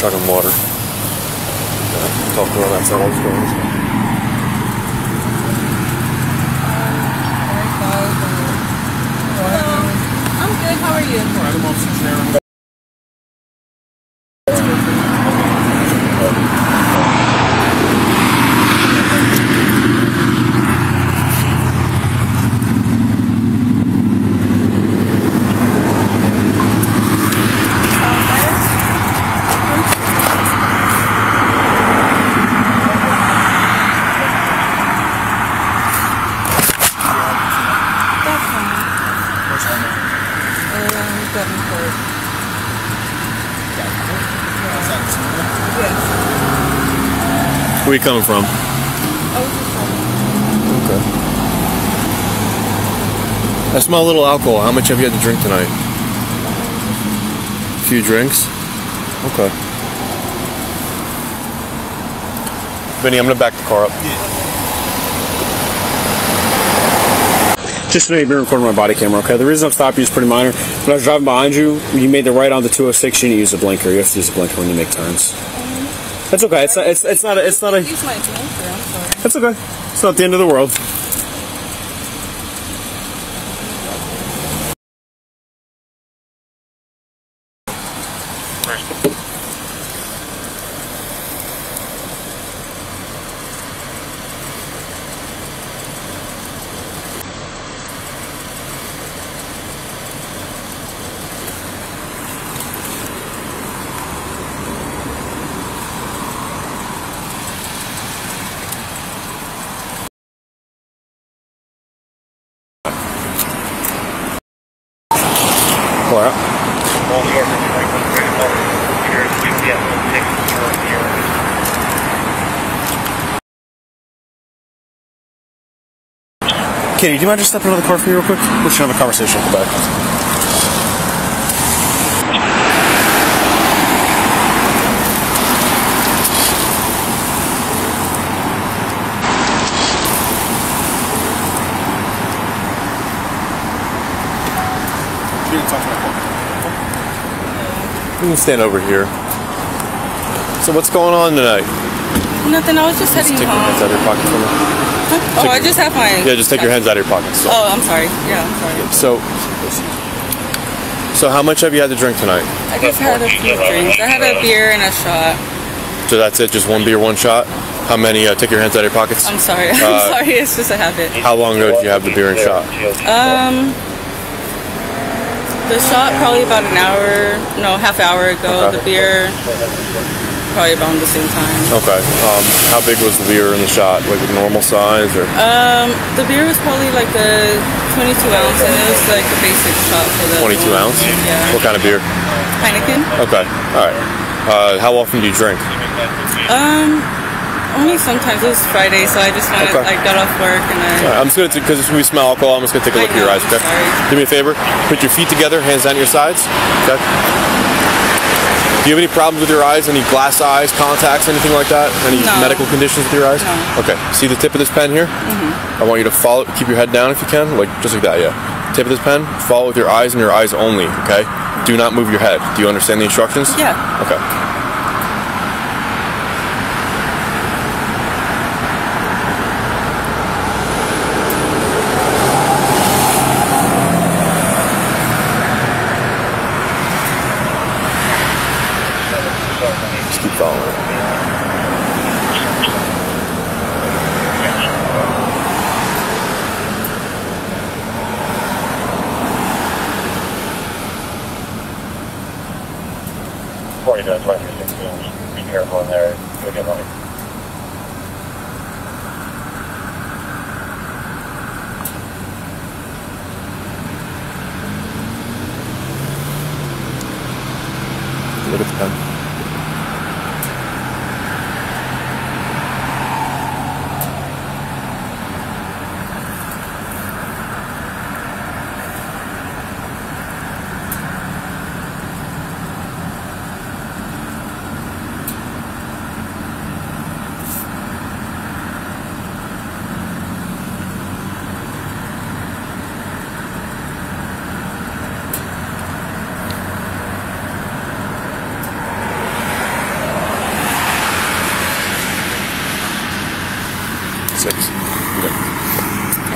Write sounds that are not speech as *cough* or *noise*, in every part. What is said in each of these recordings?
just chugging water. Uh, talk to her on that side. I was going. Hello. I'm good. How are you? That's fine. Um, Davenport. Yes. Where you coming from? I was just. Okay. I smell a little alcohol. How much have you had to drink tonight? A few drinks? Okay. Vinny, I'm gonna back the car up. Just maybe recording my body camera, okay? The reason I'm stopping you is pretty minor. When I was driving behind you, you made the right on the 206. You didn't use a blinker. You have to use a blinker when you make turns. That's okay. It's not. It's, it's not. A, it's not a. Use my blinker. That's okay. It's not the end of the world. All right. Katie, do you mind just stepping out of the car for me real quick? We should have a conversation at the back. You can stand over here. So what's going on tonight? Nothing. I was just Just heading take your hands out home. of your pocket for me. Oh, I just have mine. Yeah, just take your hands out of your pockets. So, Oh, I'm sorry. Yeah, I'm sorry. so, so how much have you had to drink tonight? I just had a few drinks. I had a beer and a shot. So that's it, just one beer, one shot. How many? Uh, take your hands out of your pockets. I'm sorry. *laughs* I'm Uh, sorry. It's just a habit. How long ago did you have the beer and shot? Um, the shot probably about an hour, no, half hour ago. Okay. The beer probably about the same time. Okay. Um, how big was the beer in the shot? Like a normal size or? Um, the beer was probably like a 22 ounce, and it was like a basic shot for the 22 ounce? Yeah. What kind of beer? Heineken. Okay. All right. Uh, how often do you drink? Um, only sometimes. It was Friday, so I just wanted. Okay. I got off work and I. Right, I'm just gonna because we smell alcohol. I'm just gonna take a look at your eyes. Okay. sorry. Do me a favor. Put your feet together, hands down your sides. Okay. Do you have any problems with your eyes? Any glass eyes, contacts, anything like that? Any No. medical conditions with your eyes? No. Okay. See the tip of this pen here? Mm-hmm. I want you to follow. Keep your head down if you can, like just like that. Yeah. Tip of this pen. Follow with your eyes and your eyes only. Okay. Do not move your head. Do you understand the instructions? Yeah. Okay.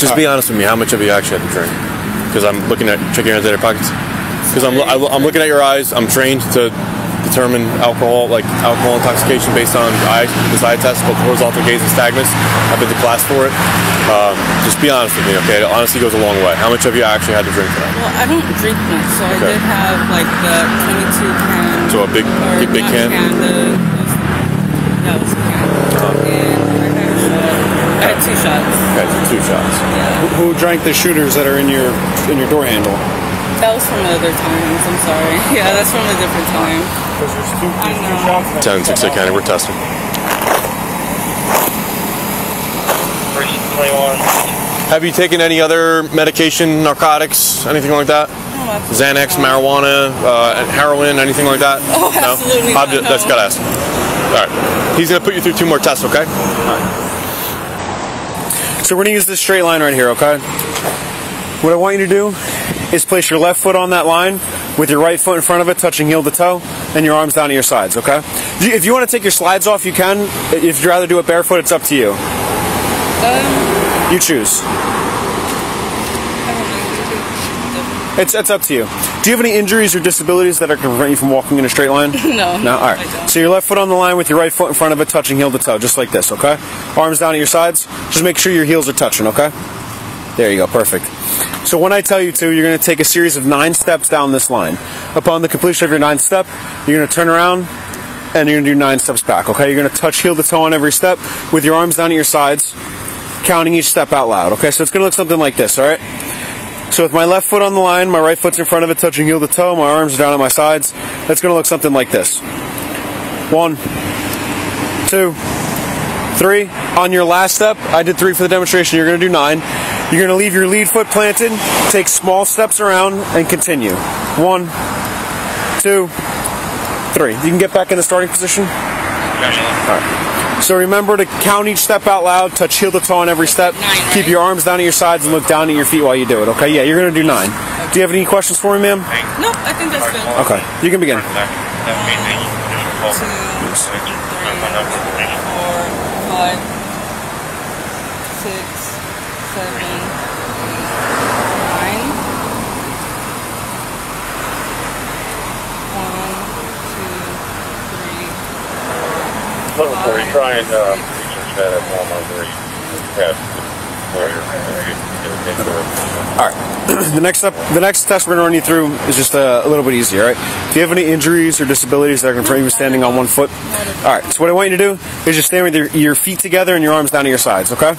Just be honest with me. How much have you actually had to drink? Because I'm looking at checking your hands your pockets. Because I'm, I'm looking at your eyes. I'm trained to determine alcohol, like alcohol intoxication, based on eye, this eye test called horizontal gaze and nystagmus. I've been to class for it. Um, just be honest with me, okay? It honestly goes a long way. How much have you actually had to drink tonight? Well, I don't drink much, so I did have like the 22 can. So a big, big, big not can. the, that was a can. And I had shot. I had two shots. Okay, so two shots. Yeah. Who drank the shooters that are in your in your door handle? That was from other times. I'm sorry. *laughs* Yeah, that's from a different time. Because there's two, I know. 10 6 County, we're testing. First 21. Have you taken any other medication, narcotics, anything like that? Absolutely Xanax, not. marijuana, uh, heroin, anything like that? Oh, absolutely I'm not, ju- That's no. gotta ask. All right. He's gonna put you through two more tests, okay? So we're gonna use this straight line right here, okay? What I want you to do is place your left foot on that line with your right foot in front of it, touching heel to toe, and your arms down to your sides, okay? If you want to take your slides off, you can. If you'd rather do it barefoot, it's up to you. Um, You choose. It's, it's up to you. Do you have any injuries or disabilities that are going to prevent you from walking in a straight line? *laughs* don't. No? All right. So your left foot on the line with your right foot in front of it, touching heel to toe, just like this, okay? Arms down at your sides. Just make sure your heels are touching, okay? There you go. Perfect. So when I tell you to, you're going to take a series of nine steps down this line. Upon the completion of your ninth step, you're going to turn around and you're going to do nine steps back, okay? You're going to touch heel to toe on every step with your arms down at your sides, counting each step out loud, okay? So it's going to look something like this, all right? So with my left foot on the line, my right foot's in front of it, touching heel to toe, my arms are down at my sides. That's going to look something like this. One, two, three. On your last step, I did three for the demonstration. You're going to do nine. You're going to leave your lead foot planted, take small steps around, and continue. One, two, three. You can get back in the starting position. So remember to count each step out loud, touch heel to toe on every step. Nine, right? Keep your arms down at your sides and look down at your feet while you do it, okay? Yeah, you're going to do nine. Do you have any questions for me, ma'am? No, I think that's good. Okay, you can begin. four, five, six, seven, eight, nine. One, two, three. Before you try and uh, research that at Walmart where you test All right. *clears throat* the next step, the next test we're going to run you through is just a little bit easier. All right. If you have any injuries or disabilities that are going to prevent you standing on one foot, all right. So what I want you to do is just stand with your, your feet together and your arms down to your sides. Okay.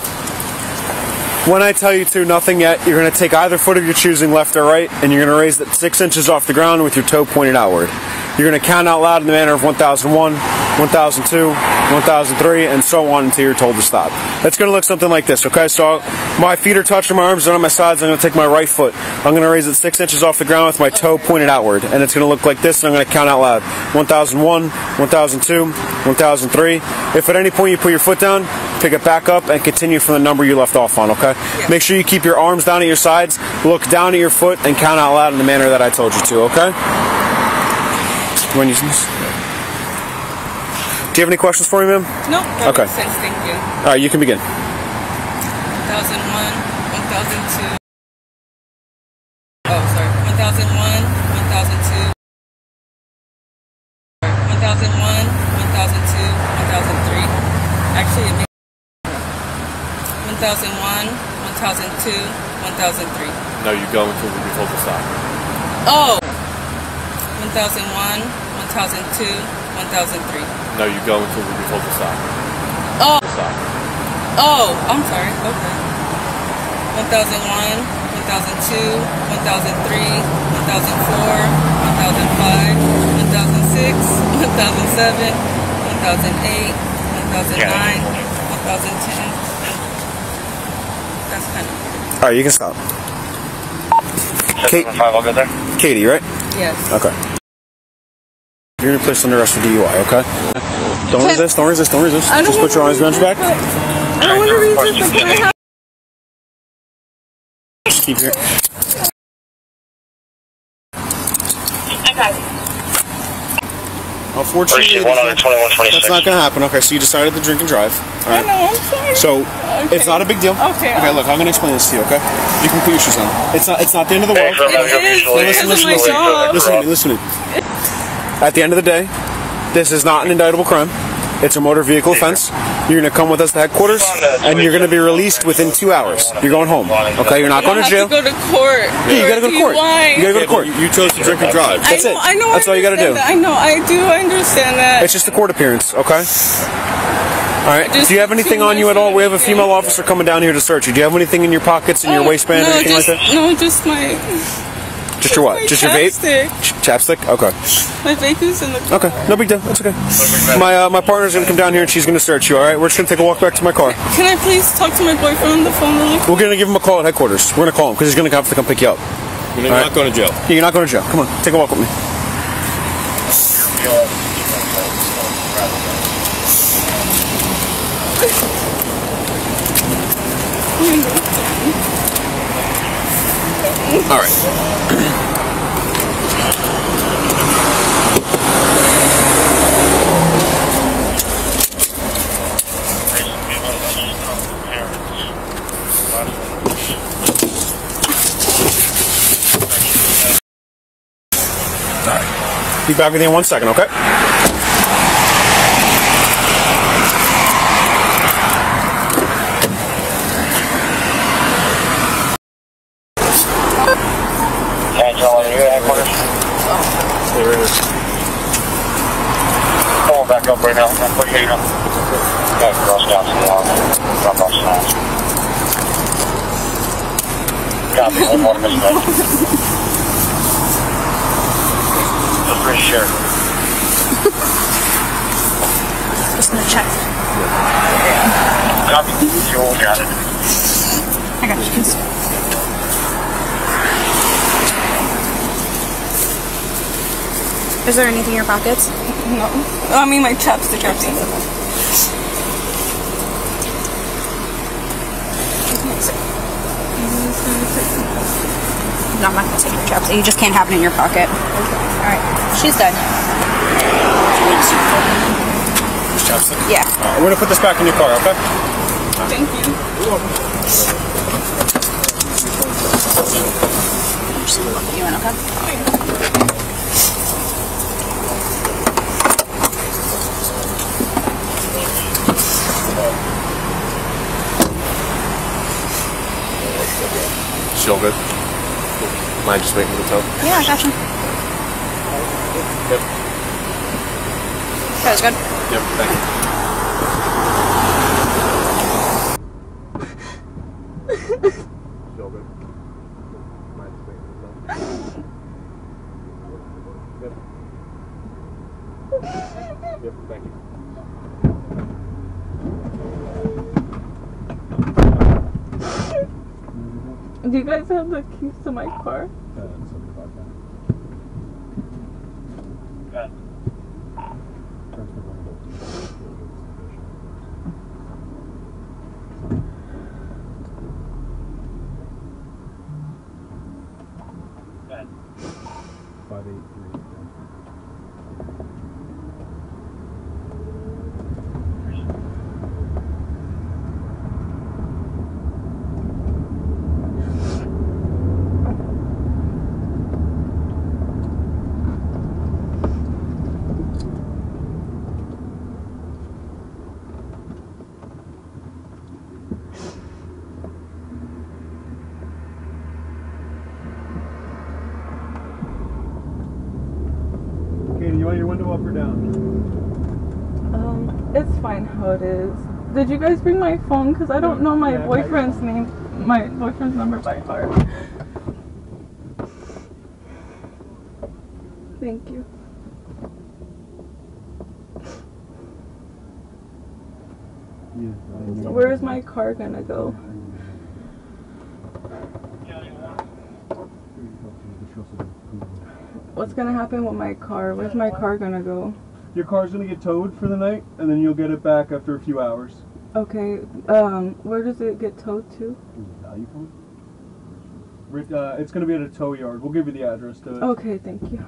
When I tell you to, nothing yet. You're going to take either foot of your choosing, left or right, and you're going to raise it six inches off the ground with your toe pointed outward. You're going to count out loud in the manner of 1001, 1002, 1003, and so on until you're told to stop. It's going to look something like this, okay? So my feet are touching my arms are on my sides. I'm going to take my right foot. I'm going to raise it six inches off the ground with my toe pointed outward. And it's going to look like this, and I'm going to count out loud 1001, 1002, 1003. If at any point you put your foot down, pick it back up and continue from the number you left off on, okay? Make sure you keep your arms down at your sides, look down at your foot, and count out loud in the manner that I told you to, okay? When You want to use this? Do you have any questions for me, ma'am? Nope. that Okay. sense. Thank you. All right, you can begin. 1001, 1002. Oh, sorry. 1001, 1002. 1001, 1002, 1003. Actually, it makes 1001, 1002, 1003. No, you go until you're told to stop. Oh! 1001, 1002, 1003. No, you go until you're told to stop. Oh! Stop. Oh! I'm sorry. Okay. 1001, 1002, 1003, 1004, 1005, 1006, 1007, 1008, 1009, 1010. That's kind of. All right, you can stop. Kate- I'll go there. Katie, right? Yes. Okay. You're gonna place under arrest for DUI, okay? Don't resist, don't resist, don't resist. Don't Just put your arms behind your back. I don't want to resist, but can I have. Just keep your. Unfortunately, Receive it is not- 121.26. that's not going to happen. Okay, so you decided to drink and drive. All I right. know, I'm sorry. So Okay. it's not a big deal. Okay. Okay, look, I'm gonna explain this to you. Okay, you can put your shoes on. It's not. It's not the end of the world. Thanks for It having is, listen, listen, my listen, job. listen to me. Listen to me. At the end of the day, this is not an indictable crime. It's a motor vehicle offense. You're gonna come with us to headquarters, and you're gonna be released within two hours. You're going home. Okay, you're not going to have jail. to go to court. Yeah, you gotta go to court. Why? You gotta go to court. You, you chose to drink and drive. That's it. I know. That's all you gotta do. I know. I do. I understand that. It's just a court appearance. Okay. All right. Do you have anything on you at all? We have a female officer coming down here to search you. Do you have anything in your pockets, in your Oh, waistband, no, anything like that? No, just my Just your what? my Just your vape? chapstick. Ch- Chapstick? Okay. My vape is in the car. Okay. No big deal. That's okay. My uh, my partner's gonna come down here and she's gonna search you. All right. We're just gonna take a walk back to my car. Can I please talk to my boyfriend on the phone really quick? We're gonna give him a call at headquarters. We're gonna call him because he's gonna have to come pick you up. You're All right. not going to jail. Yeah, you're not going to jail. Come on, take a walk with me. *laughs* All right. Be back with you in one second, okay? Angela, are you at headquarters? Come on back up right now. I'll put you in. Got cross down to the lawn. Drop off signs. Copy. One more missing. Just pretty sure. Just gonna check. Copy. You all got it. I got you. Is there anything in your pockets? No. I mean my chapstick. I think. No, I'm not gonna take your chapstick. You just can't have it in your pocket. Okay. Alright. She's done. Chapstick. Yeah. All right, we're gonna put this back in your car, okay? Thank you. You in, okay? Still good. Mind just waiting for the tow? Yeah, I got you. Yep. That was good. Yep. Thank you. Still good. Mind just waiting for the tow? Yep. Yep. Thank you. Do you guys have the keys to my car? Five eight three. Katie, you want your window up or down? Um, it's fine how it is. Did you guys bring my phone? Cause I don't know my Yeah, I got boyfriend's name, my boyfriend's number by heart. Thank you. Yeah. Where's my car gonna go? What's gonna happen with my car? Where's my car gonna go? Your car's gonna get towed for the night, and then you'll get it back after a few hours. Okay, um, where does it get towed to? Value? Ri- Uh, it's gonna be at a tow yard. We'll give you the address to it. Okay, thank you.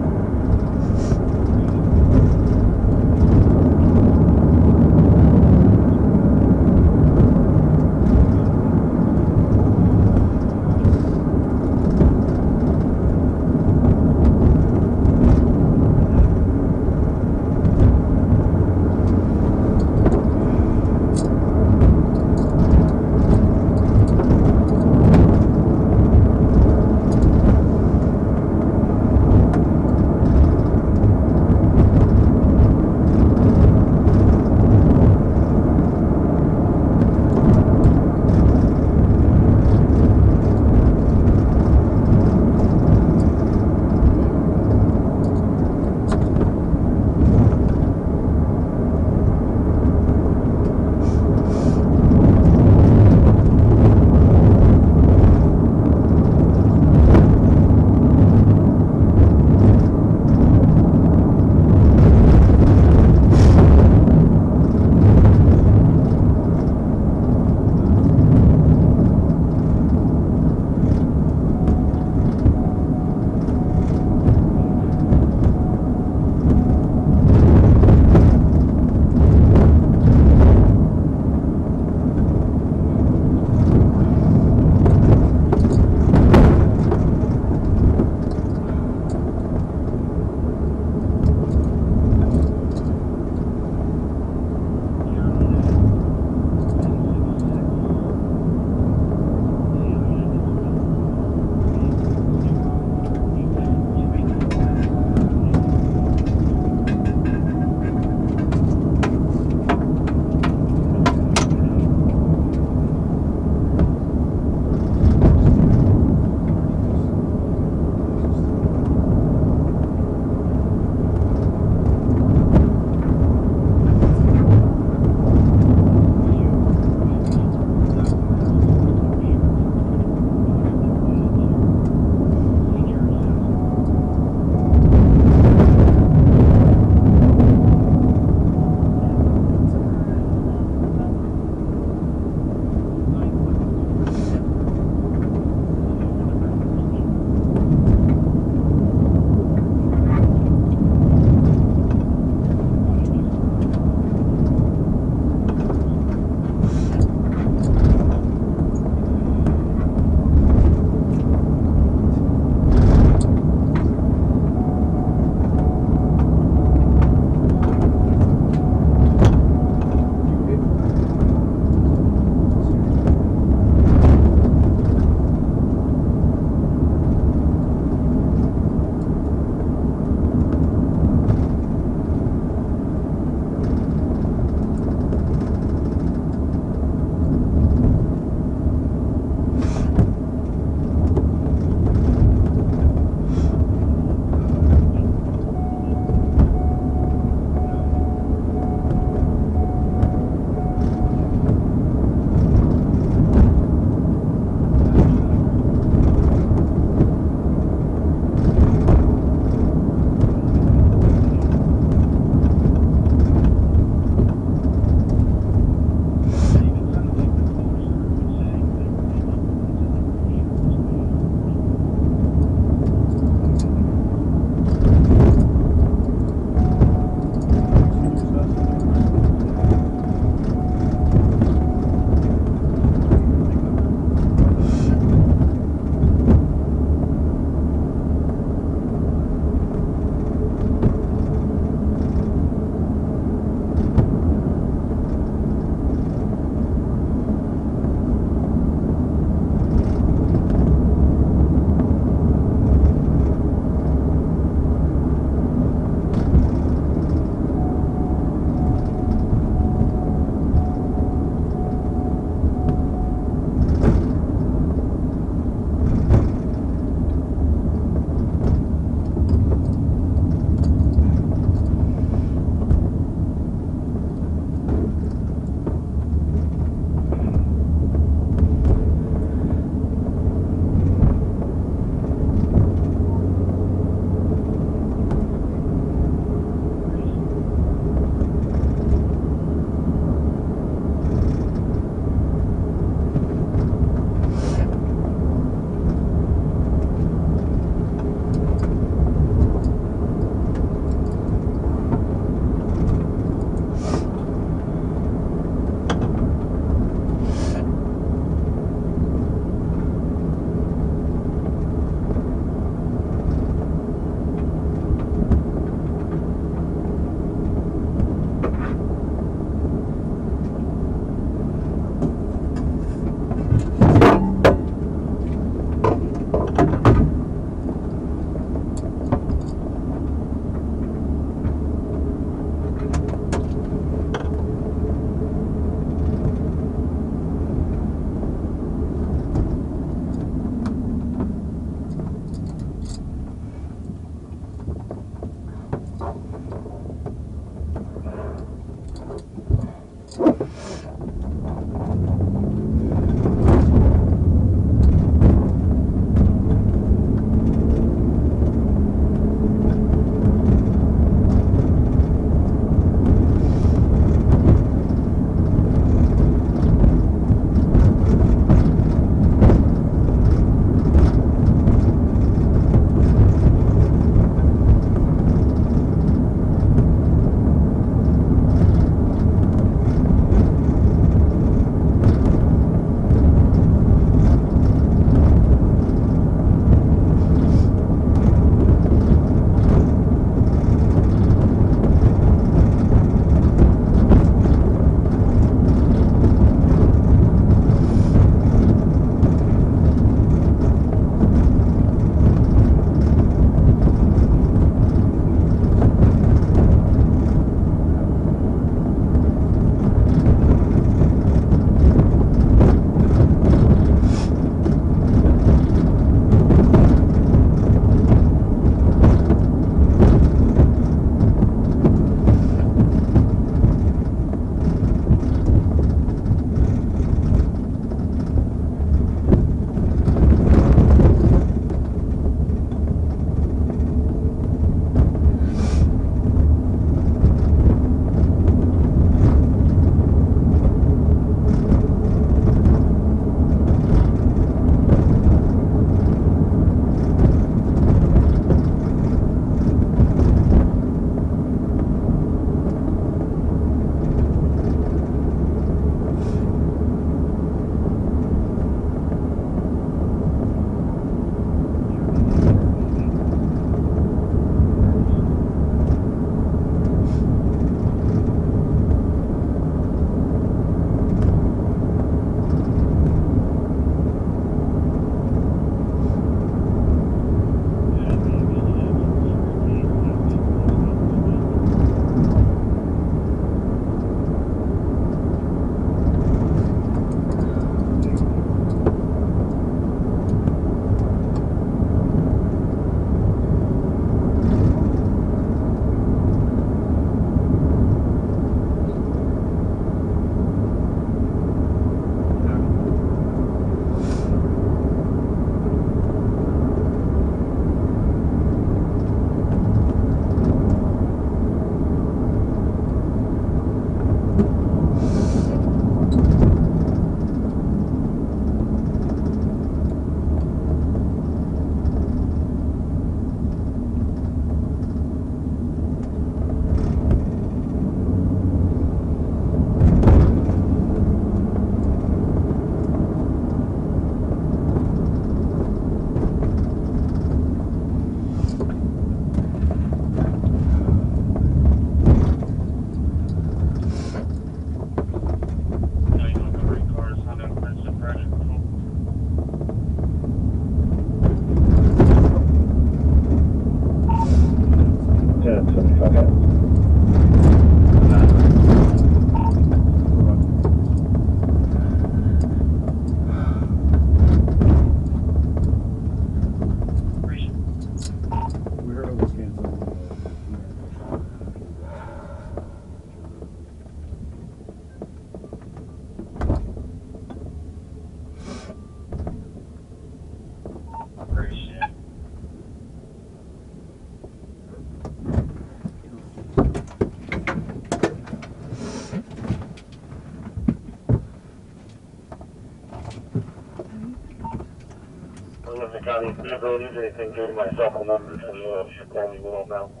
County disabilities, anything due to my number, so uh, should me well now.